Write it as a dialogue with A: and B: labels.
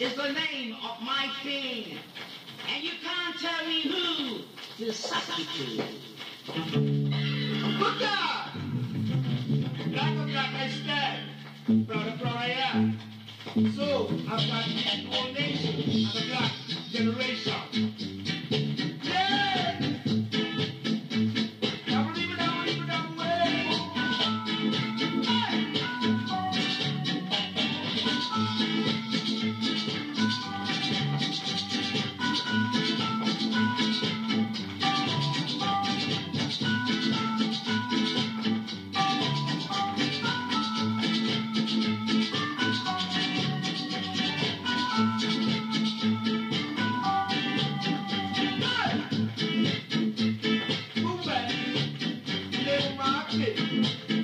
A: is the name of my king. And you can't tell me who to substitute.
B: Look out! Black on black, I stand. Proud of I am. So, I've got an whole nation and a black generation. watch it.